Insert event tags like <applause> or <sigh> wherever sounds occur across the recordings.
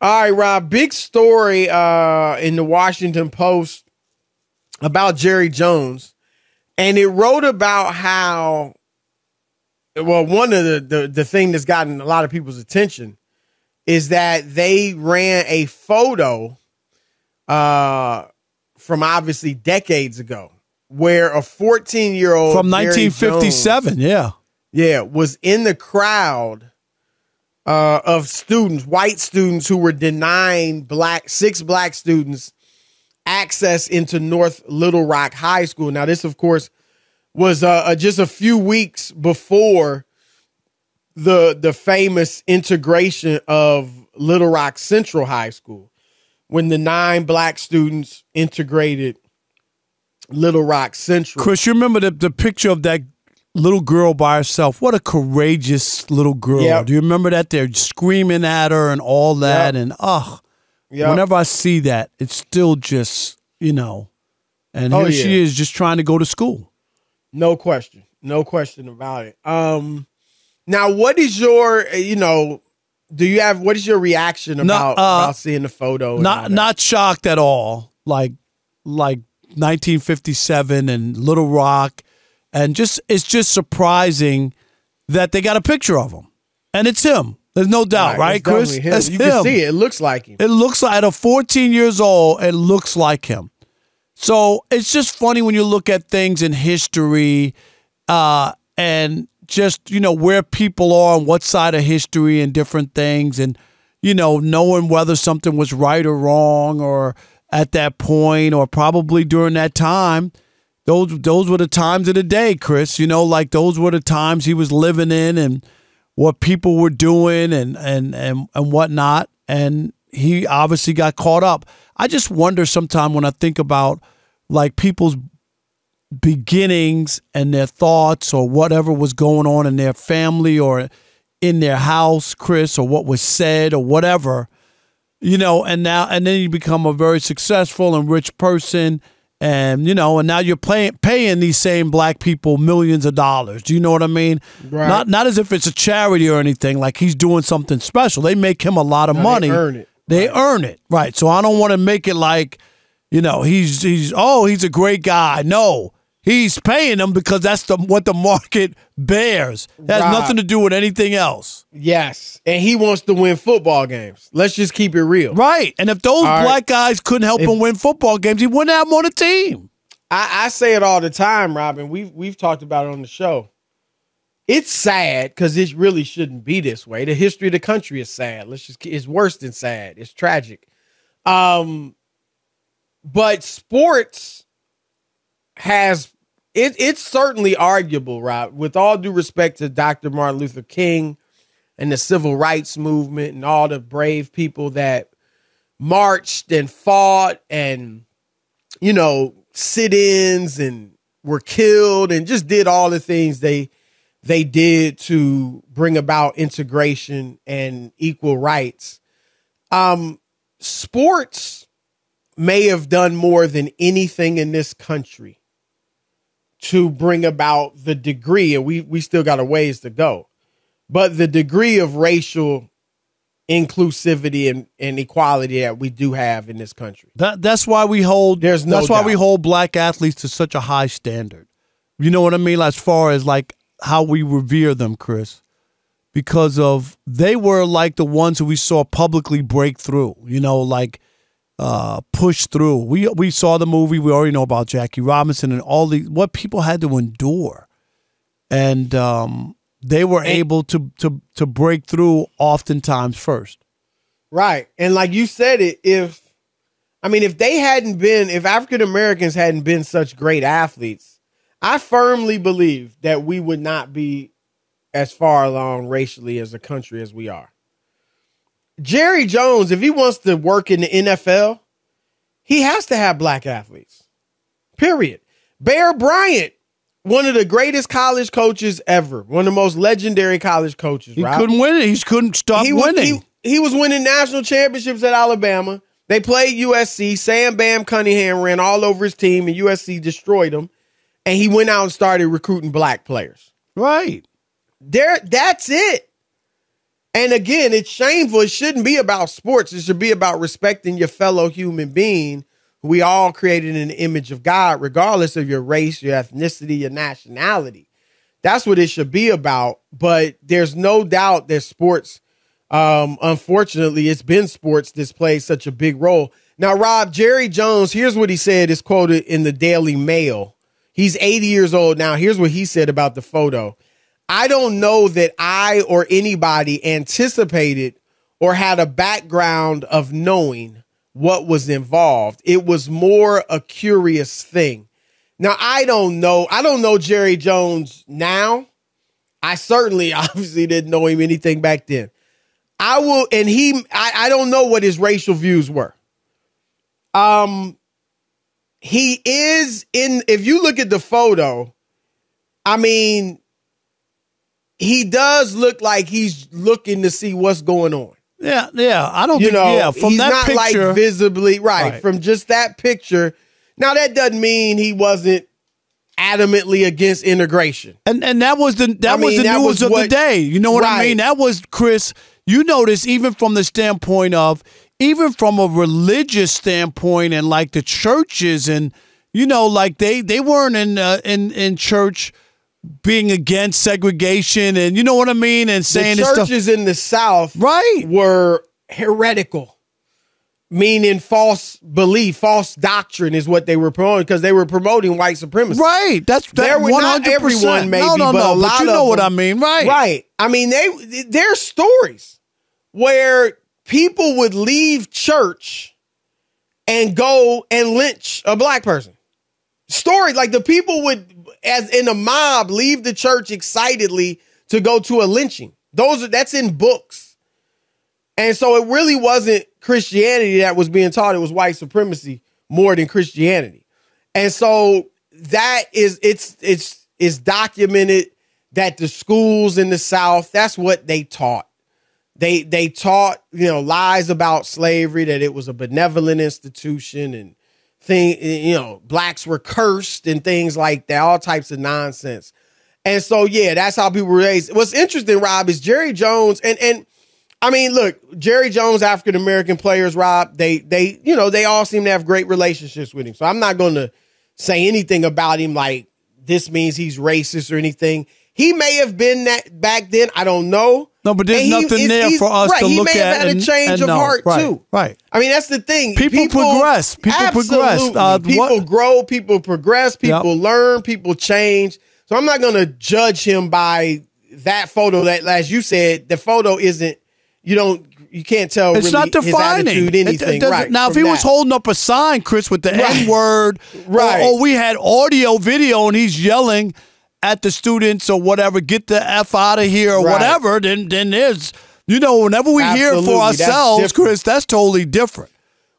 All right, Rob. Big story uh, in the Washington Post about Jerry Jones, and it wrote about how. Well, one of the the, the thing that's gotten a lot of people's attention is that they ran a photo uh, from obviously decades ago where a 14 year old from 1957, yeah, yeah, was in the crowd uh, of students, white students who were denying black six black students access into North Little Rock High School. Now, this, of course, was uh, uh, just a few weeks before the the famous integration of Little Rock Central High School, when the nine black students integrated Little Rock Central. Chris, you remember the, the picture of that little girl by herself. What a courageous little girl. Yep. Do you remember that? They're screaming at her and all that. Yep. And, oh, yep. whenever I see that, it's still just, you know, and oh, here yeah. she is just trying to go to school. No question. No question about it. Um, now, what is your, you know, do you have, what is your reaction about, uh, about seeing the photo? Not, not shocked at all. Like, like 1957 and Little Rock and just it's just surprising that they got a picture of him, and it's him. There's no doubt, right, right Chris? Him. That's you him. can see it. It looks like him. It looks like at a 14 years old. It looks like him. So it's just funny when you look at things in history, uh, and just you know where people are on what side of history and different things, and you know knowing whether something was right or wrong, or at that point, or probably during that time those those were the times of the day, Chris. You know, like those were the times he was living in and what people were doing and and and, and whatnot. And he obviously got caught up. I just wonder sometimes when I think about like people's beginnings and their thoughts or whatever was going on in their family or in their house, Chris, or what was said or whatever, you know, and now and then you become a very successful and rich person and you know, and now you're paying paying these same black people millions of dollars. Do you know what I mean? Right. Not not as if it's a charity or anything. Like he's doing something special. They make him a lot of no, money. They earn it. They right. earn it, right? So I don't want to make it like, you know, he's he's oh he's a great guy. No, He's paying them because that's the what the market bears. It has right. nothing to do with anything else. Yes, and he wants to win football games. Let's just keep it real, right? And if those all black right. guys couldn't help if, him win football games, he wouldn't have him on the team. I, I say it all the time, Robin. We've we've talked about it on the show. It's sad because it really shouldn't be this way. The history of the country is sad. Let's just it's worse than sad. It's tragic. Um, but sports has it, it's certainly arguable, Rob, with all due respect to Dr. Martin Luther King and the civil rights movement and all the brave people that marched and fought and, you know, sit ins and were killed and just did all the things they they did to bring about integration and equal rights. Um, sports may have done more than anything in this country to bring about the degree, and we we still got a ways to go, but the degree of racial inclusivity and, and equality that we do have in this country. That that's why we hold there's no that's doubt. why we hold black athletes to such a high standard. You know what I mean? As far as like how we revere them, Chris. Because of they were like the ones who we saw publicly break through, you know, like uh, push through. We we saw the movie. We already know about Jackie Robinson and all the what people had to endure, and um, they were and, able to to to break through oftentimes first. Right, and like you said, it if I mean if they hadn't been if African Americans hadn't been such great athletes, I firmly believe that we would not be as far along racially as a country as we are. Jerry Jones, if he wants to work in the NFL, he has to have black athletes. Period. Bear Bryant, one of the greatest college coaches ever, one of the most legendary college coaches. He couldn't win it. He couldn't stop he winning. Was, he, he was winning national championships at Alabama. They played USC. Sam Bam Cunningham ran all over his team, and USC destroyed him. And he went out and started recruiting black players. Right. There, that's it. And again, it's shameful. It shouldn't be about sports. It should be about respecting your fellow human being. We all created in the image of God, regardless of your race, your ethnicity, your nationality. That's what it should be about. But there's no doubt that sports, um, unfortunately, it's been sports that's played such a big role. Now, Rob, Jerry Jones, here's what he said is quoted in the Daily Mail. He's 80 years old now. Here's what he said about the photo. I don't know that I or anybody anticipated or had a background of knowing what was involved. It was more a curious thing. Now, I don't know. I don't know Jerry Jones now. I certainly <laughs> obviously didn't know him anything back then. I will, and he, I, I don't know what his racial views were. Um, he is in, if you look at the photo, I mean, he does look like he's looking to see what's going on. Yeah, yeah. I don't You think, know, yeah, from he's that not picture. like visibly right, Right. from just that picture. Now that doesn't mean he wasn't adamantly against integration. And and that was the that I was mean, the that news was of the day. You know what I mean? That was Chris. You notice even from the standpoint of even from a religious standpoint and like the churches and you know like they they weren't in uh, in in church being against segregation and you know what I mean and saying the stuff churches in the South right. were heretical, meaning false belief, false doctrine is what they were promoting because they were promoting white supremacy. Right. That's that There were not 100%. everyone, maybe, no, no, but no, a lot you know what them- I mean, right? Right. I mean, they there's stories where people would leave church and go and lynch a black person. Stories like the people would, as in a mob, leave the church excitedly to go to a lynching. Those are that's in books. And so it really wasn't Christianity that was being taught, it was white supremacy more than Christianity. And so that is it's it's it's documented that the schools in the South, that's what they taught. They they taught, you know, lies about slavery, that it was a benevolent institution and thing, eh, you know, blacks were cursed and things like that, all types of nonsense. And so yeah, that's how people raised. What's interesting, Rob, is Jerry Jones and and I mean, look, Jerry Jones, African American players, Rob, they they, you know, they all seem to have great relationships with him. So I'm not gonna say anything about him like this means he's racist or anything. He may have been that back then. I don't know. No, but there's he- nothing it's- there he's- for us right, to he look may at have had and- a change of know. heart Right, too. right. I mean, that's the thing. People progress. People progress. Uh, people what- grow. People progress. Yep. People learn. People change. So I'm not going to judge him by that photo. That, as you said, the photo isn't. You don't. You can't tell. It's really not defining attitude, It- it anything. right. Now, if he was holding up a sign, Chris, with the Right. N word, Right. or, or we had audio, video, and he's yelling at the students or whatever, get the f out of here or Right. whatever, then then there's you know whenever we hear for ourselves, different. Chris, that's totally different.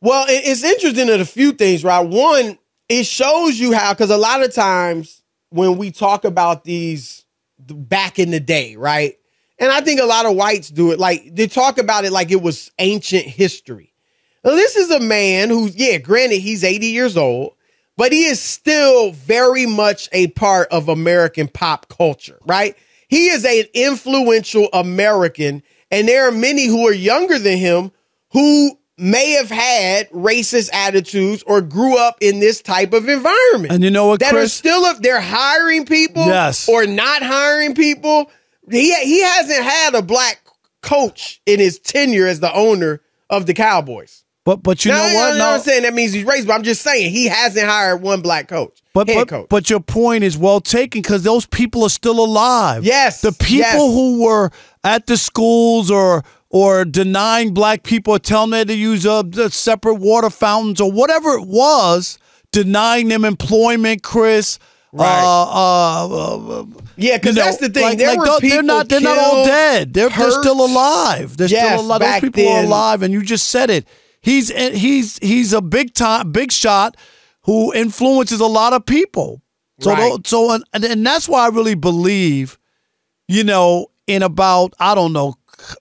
Well, it's interesting in a few things, right? One, it shows you how, because a lot of times when we talk about these back in the day, right? And I think a lot of whites do it, like they talk about it like it was ancient history. Now, this is a man who's, yeah, granted, he's 80 years old, but he is still very much a part of American pop culture, right? He is an influential American, and there are many who are younger than him who may have had racist attitudes or grew up in this type of environment. And you know what, that are still up they're hiring people Yes. or not hiring people. He he hasn't had a black coach in his tenure as the owner of the Cowboys. But but you now, know I- what? I'm No, not saying that means he's racist, but I'm just saying he hasn't hired one black coach, But head but, coach. but your point is well taken because those people are still alive. Yes, the people yes. who were at the schools or or denying black people or telling them to use uh, the separate water fountains or whatever it was, denying them employment, Chris. Right. Uh, uh, uh, yeah, because you know, that's the thing. like- there like were tho- people they're not they're not all dead. They're, they're still alive. They're Yes, still alive. Those people are alive, and you just said it. He's he's he's a big time big shot who influences a lot of people. So Right. so and, and that's why I really believe, you know, in about I don't know.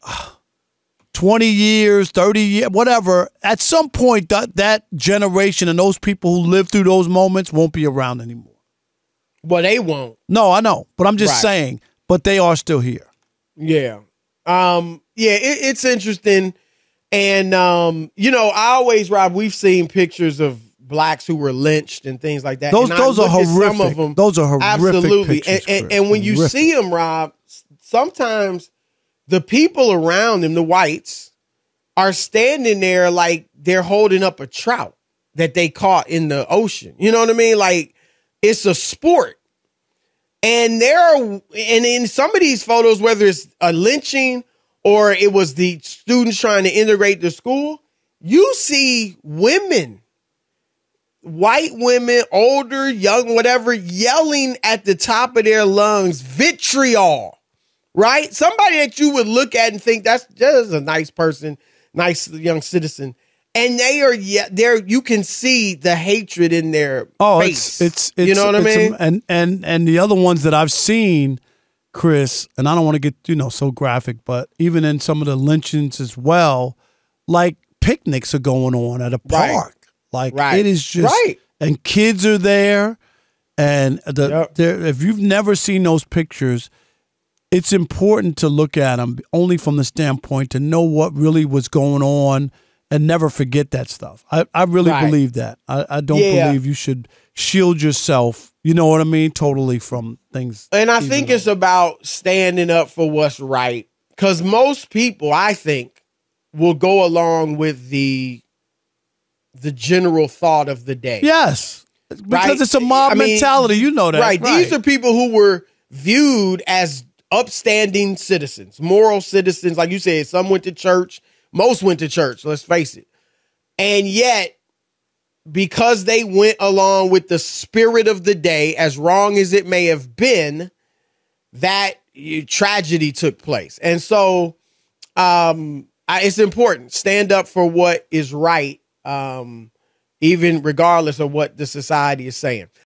<sighs> 20 years, 30 years, whatever, at some point that that generation and those people who lived through those moments won't be around anymore. Well, they won't. No, I know, but I'm just Right. saying, but they are still here. Yeah. Um, yeah, it, it's interesting, and um, you know, I always, Rob, we've seen pictures of blacks who were lynched and things like that. Those those are horrific. Some of them, those are horrific absolutely. pictures, and, and, and when you see them, Rob, sometimes the people around them, the whites, are standing there like they're holding up a trout that they caught in the ocean. You know what I mean? Like it's a sport. And there are, and in some of these photos, whether it's a lynching or it was the students trying to integrate the school, you see women, white women, older, young, whatever, yelling at the top of their lungs, vitriol, right? Somebody that you would look at and think that's just a nice person, nice young citizen. And they are, yeah, there you can see the hatred in their Oh, face. it's, it's it's you know what I it's a- mean? and and and the other ones that I've seen, Chris, and I don't want to get you know so graphic, but even in some of the lynchings as well, like picnics are going on at a Right. park. Like Right. it is just Right. and kids are there, and the Yep. if you've never seen those pictures. It's important to look at them only from the standpoint to know what really was going on and never forget that stuff. I, I really Right. believe that. I, I don't Yeah. believe you should shield yourself, you know what I mean, totally from things. And I think it's about standing up for what's right. Because most people, I think, will go along with the the general thought of the day. Yes. Because Right? it's a mob I mean, mentality. You know that. Right. These are people who were viewed as upstanding citizens, moral citizens. Like you said, some went to church, most went to church, let's face it. And yet, because they went along with the spirit of the day, as wrong as it may have been, that uh, tragedy took place. And so um, I, it's important. Stand up for what is right, um, even regardless of what the society is saying.